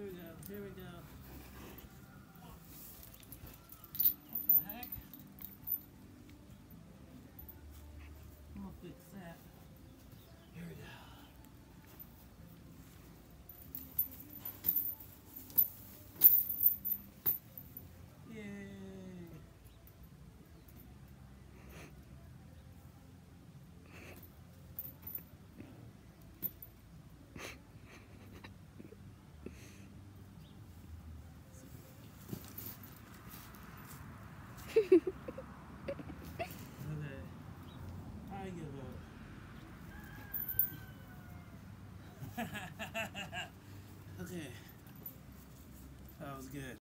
Here we go. What the heck? Gonna fix that. Here we go. Okay. I give up. okay. That was good.